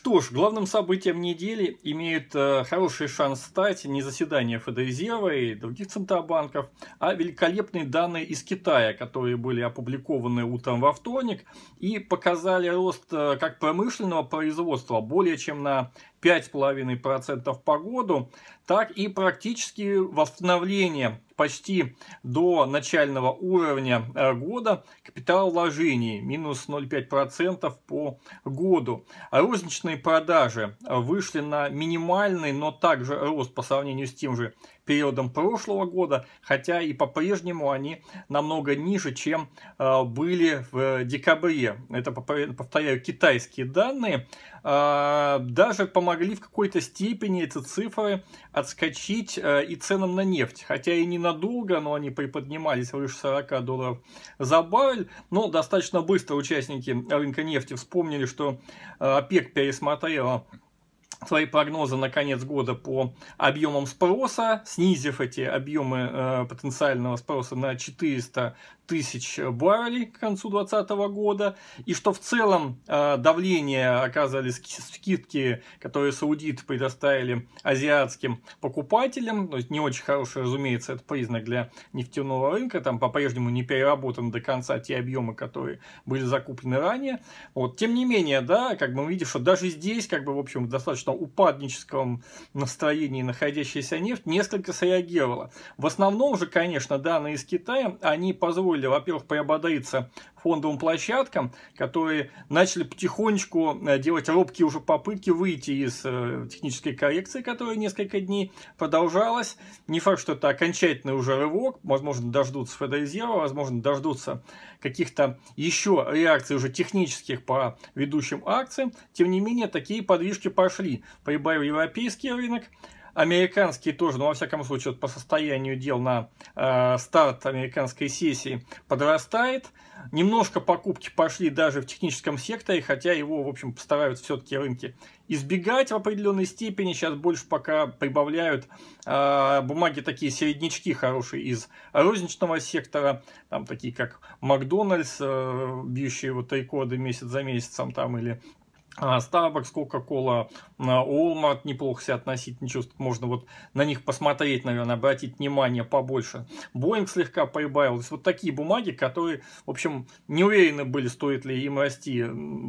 Что ж, главным событием недели имеют э, хороший шанс стать не заседание Федрезерва и других центробанков, а великолепные данные из Китая, которые были опубликованы утром во вторник и показали рост э, как промышленного производства более чем на 5,5% по году, так и практически восстановление почти до начального уровня э, года капиталовложений минус 0,5% по году. Розничные продажи вышли на минимальный, но также рост по сравнению с тем же периодом прошлого года, хотя и по-прежнему они намного ниже, чем э, были в декабре. Это, повторяю, китайские данные. Э, даже помогли в какой-то степени эти цифры отскочить э, и ценам на нефть. Хотя и ненадолго, но они приподнимались выше 40 долларов за баррель. Но достаточно быстро участники рынка нефти вспомнили, что ОПЕК пересмотрела свои прогнозы на конец года по объемам спроса, снизив эти объемы э, потенциального спроса на 400 тысяч баррелей к концу 2020 года, и что в целом э, давление оказали скидки, которые саудиты предоставили азиатским покупателям, то есть не очень хороший, разумеется, это признак для нефтяного рынка, там по-прежнему не переработаны до конца те объемы, которые были закуплены ранее. Вот. Тем не менее, да, как бы мы видим, что даже здесь, как бы, в общем, в достаточно упадническом настроении находящаяся нефть несколько среагировала. В основном же, конечно, данные из Китая, они позволили, во-первых, приободриться фондовым площадкам, которые начали потихонечку э, делать робкие уже попытки выйти из э, технической коррекции, которая несколько дней продолжалась. Не факт, что это окончательный уже рывок, возможно, дождутся Федрезерва, возможно, дождутся каких-то еще реакций уже технических по ведущим акциям. Тем не менее, такие подвижки пошли. Прибавил европейский рынок, Американский тоже, ну, во всяком случае, по состоянию дел на э, старт американской сессии подрастает. Немножко покупки пошли даже в техническом секторе, хотя его, в общем, постараются все-таки рынки избегать в определенной степени. Сейчас больше пока прибавляют э, бумаги такие середнячки хорошие из розничного сектора, там такие как Макдональдс, э, бьющие вот рекорды месяц за месяцем, там или Starbucks, Coca-Cola, Walmart неплохо себя относить, ничего, можно вот на них посмотреть, наверное, обратить внимание побольше. Boeing слегка прибавил. Вот такие бумаги, которые, в общем, не уверены были, стоит ли им расти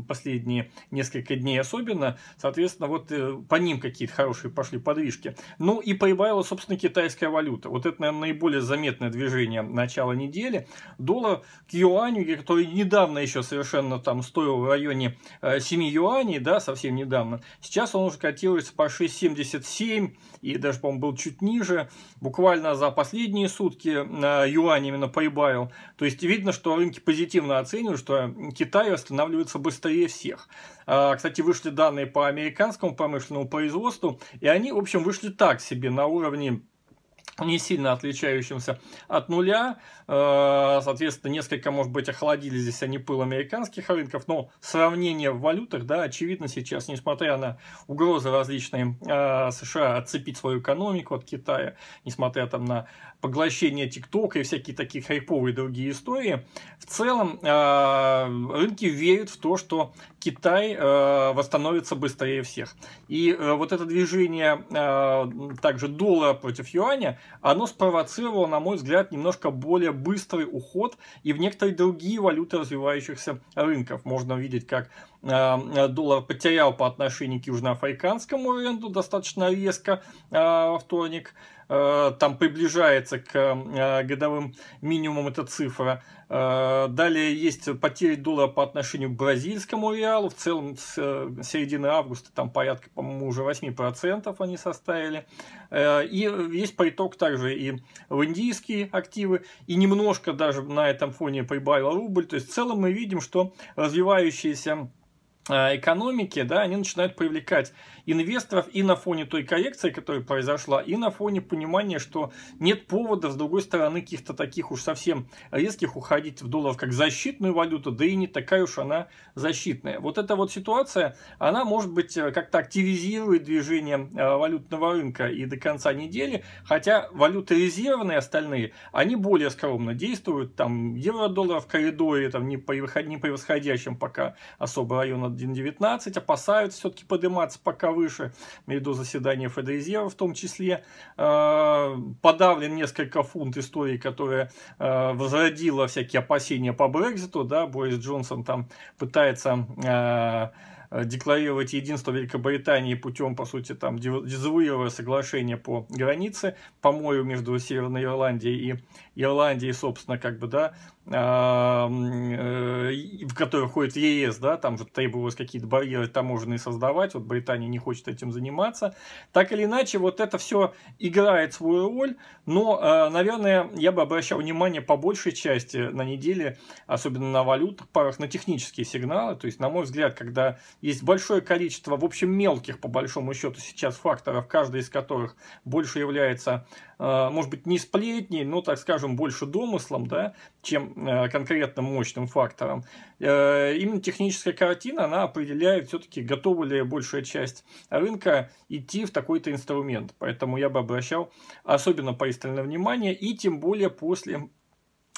последние несколько дней особенно. Соответственно, вот э, по ним какие-то хорошие пошли подвижки. Ну и прибавила, собственно, китайская валюта. Вот это, наверное, наиболее заметное движение начала недели. Доллар к юаню, который недавно еще совершенно там стоил в районе 7 э, юаней, юаней, да, совсем недавно. Сейчас он уже котируется по 6,77 и даже, по-моему, был чуть ниже. Буквально за последние сутки юань именно прибавил. То есть видно, что рынки позитивно оценивают, что Китай восстанавливается быстрее всех. А, кстати, вышли данные по американскому промышленному производству, и они, в общем, вышли так себе на уровне не сильно отличающимся от нуля. Э, соответственно, несколько, может быть, охладили здесь они пыл американских рынков, но сравнение в валютах, да, очевидно сейчас, несмотря на угрозы различные э, США отцепить свою экономику от Китая, несмотря там на поглощение ТикТока и всякие такие хайповые другие истории, в целом э, рынки верят в то, что Китай восстановится быстрее всех. И вот это движение также доллара против юаня, оно спровоцировало, на мой взгляд, немножко более быстрый уход и в некоторые другие валюты развивающихся рынков. Можно видеть, как э, доллар потерял по отношению к южноафриканскому рынку достаточно резко э, во вторник. Э, там приближается к э, годовым минимумам эта цифра. Э, далее есть потери доллара по отношению к бразильскому реалу. В целом с середины августа там порядка, по-моему, уже 8% они составили. И есть приток также и в индийские активы. И немножко даже на этом фоне прибавил рубль. То есть в целом мы видим, что развивающиеся экономики, да, они начинают привлекать инвесторов и на фоне той коррекции, которая произошла, и на фоне понимания, что нет повода, с другой стороны, каких-то таких уж совсем резких уходить в доллар как защитную валюту, да и не такая уж она защитная. Вот эта вот ситуация, она, может быть, э, как-то активизирует движение э, валютного рынка и до конца недели, хотя валюты резервные остальные, они более скромно действуют, там евро-доллар в коридоре, там не, превосходящем пока особо района 1.19, опасаются все-таки подниматься пока выше, ввиду заседания ФДР в том числе. Э, подавлен несколько фунт истории, которая э, возродила всякие опасения по Брекзиту, да, Борис Джонсон там пытается Э, декларировать единство Великобритании путем, по сути, там, дезавуирования соглашения по границе, по морю между Северной Ирландией и Ирландией, собственно, как бы, да, э, в который входит ЕС, да, там же требовалось какие-то барьеры таможенные создавать, вот Британия не хочет этим заниматься. Так или иначе, вот это все играет свою роль, но, э, наверное, я бы обращал внимание по большей части на неделе, особенно на валютных парах, на технические сигналы, то есть, на мой взгляд, когда есть большое количество, в общем, мелких, по большому счету, сейчас факторов, каждый из которых больше является Э, может быть, не сплетней, но, так скажем, больше домыслом, да, чем э, конкретным мощным фактором. Э, именно техническая картина, она определяет все-таки, готова ли большая часть рынка идти в такой-то инструмент. Поэтому я бы обращал особенно пристальное внимание, и тем более после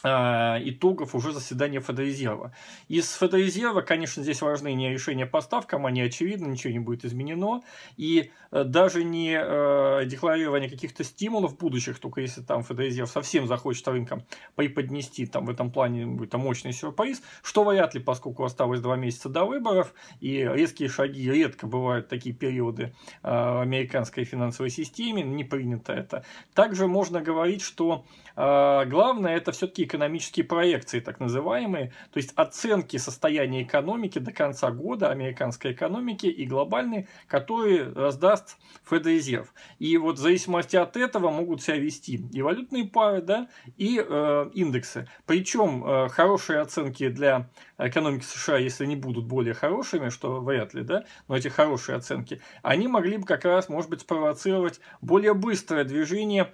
итогов уже заседания Федрезерва. Из Федрезерва, конечно, здесь важны не решения по ставкам, они очевидны, ничего не будет изменено, и э, даже не э, декларирование каких-то стимулов будущих, только если там Федрезерв совсем захочет рынком преподнести там в этом плане будет мощный сюрприз, что вряд ли, поскольку осталось два месяца до выборов, и резкие шаги, редко бывают такие периоды э, в американской финансовой системе, не принято это. Также можно говорить, что главное это все-таки экономические проекции, так называемые, то есть оценки состояния экономики до конца года, американской экономики и глобальной, которые раздаст Федрезерв. И вот в зависимости от этого могут себя вести и валютные пары, да, и э, индексы. Причем э, хорошие оценки для экономики США, если они будут более хорошими, что вряд ли, да, но эти хорошие оценки, они могли бы как раз, может быть, спровоцировать более быстрое движение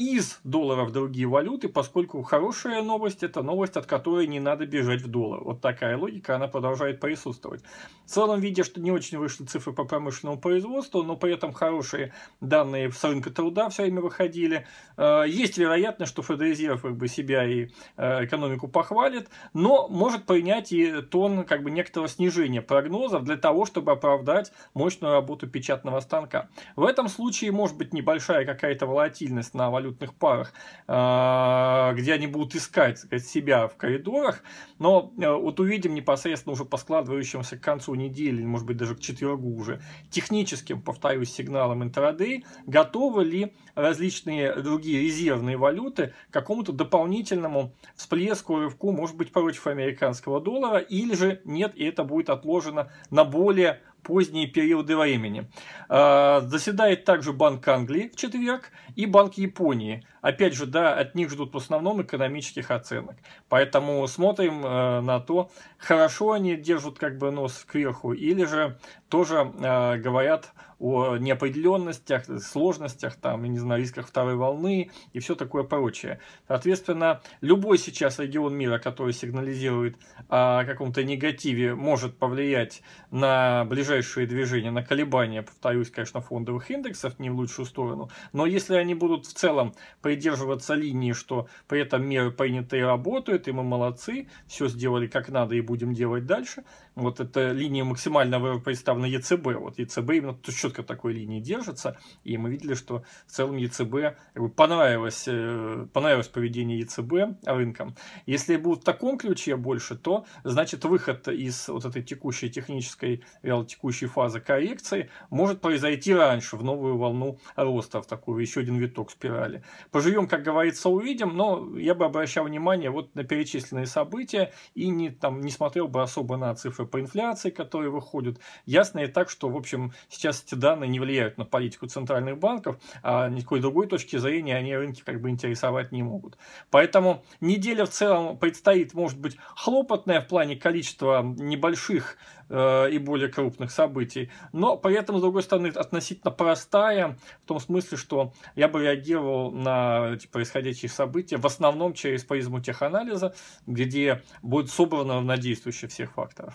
из доллара в другие валюты, поскольку хорошая новость – это новость, от которой не надо бежать в доллар. Вот такая логика, она продолжает присутствовать. В целом, видя, что не очень вышли цифры по промышленному производству, но при этом хорошие данные с рынка труда все время выходили, э, есть вероятность, что Федрезерв как бы себя и э, экономику похвалит, но может принять и тон как бы некоторого снижения прогнозов для того, чтобы оправдать мощную работу печатного станка. В этом случае может быть небольшая какая-то волатильность на валюту валютных парах, а, где они будут искать сказать, себя в коридорах. Но э, вот увидим непосредственно уже по складывающимся к концу недели, может быть даже к четвергу уже, техническим, повторюсь, сигналом интрадей, готовы ли различные другие резервные валюты к какому-то дополнительному всплеску, рывку, может быть, против американского доллара, или же нет, и это будет отложено на более поздние периоды времени. А, заседает также Банк Англии в четверг и Банк Японии. Опять же, да, от них ждут в основном экономических оценок. Поэтому смотрим э, на то, хорошо они держат как бы нос кверху или же тоже э, говорят о неопределенностях, сложностях, там, я не знаю, рисках второй волны и все такое прочее. Соответственно, любой сейчас регион мира, который сигнализирует о каком-то негативе, может повлиять на ближайшие движения, на колебания, повторюсь, конечно, фондовых индексов, не в лучшую сторону. Но если они будут в целом придерживаться линии, что при этом меры приняты и работают, и мы молодцы, все сделали как надо и будем делать дальше, вот эта линия максимально представлена ЕЦБ. Вот ЕЦБ именно четко такой линии держится. И мы видели, что в целом ЕЦБ понравилось, э, понравилось поведение ЕЦБ рынкам. Если будет в таком ключе больше, то значит выход из вот этой текущей технической, текущей фазы коррекции может произойти раньше, в новую волну роста, в такую еще один виток спирали. Поживем, как говорится, увидим, но я бы обращал внимание вот на перечисленные события и не, там, не смотрел бы особо на цифры по инфляции, которые выходят. Ясно и так, что, в общем, сейчас эти данные не влияют на политику центральных банков, а никакой другой точки зрения они рынки как бы интересовать не могут. Поэтому неделя в целом предстоит, может быть, хлопотная в плане количества небольших э, и более крупных событий, но при этом, с другой стороны, относительно простая, в том смысле, что я бы реагировал на эти происходящие события в основном через призму теханализа, где будет собрано на действующих всех факторов.